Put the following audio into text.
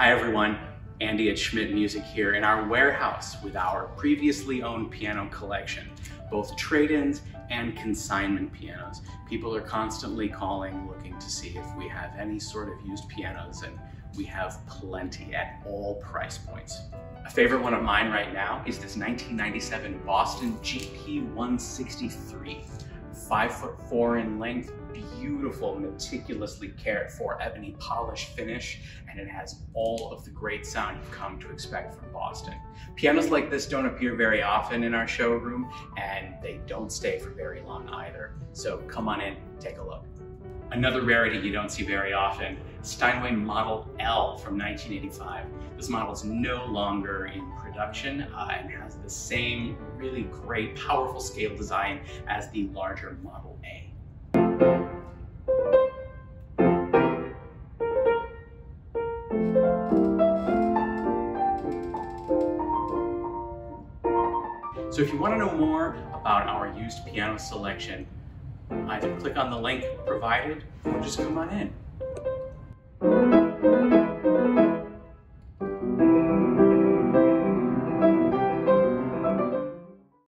Hi everyone, Andy at Schmitt Music here in our warehouse with our previously owned piano collection, both trade-ins and consignment pianos. People are constantly calling looking to see if we have any sort of used pianos and we have plenty at all price points. A favorite one of mine right now is this 1997 Boston GP 163 five foot four in length, beautiful, meticulously cared for ebony polish finish, and it has all of the great sound you've come to expect from Boston. Pianos like this don't appear very often in our showroom, and they don't stay for very long either. So come on in, take a look. Another rarity you don't see very often, Steinway Model L from 1985. This model is no longer in production uh, and has the same really great, powerful scale design as the larger Model A. So if you want to know more about our used piano selection, either click on the link provided or just come on in. Música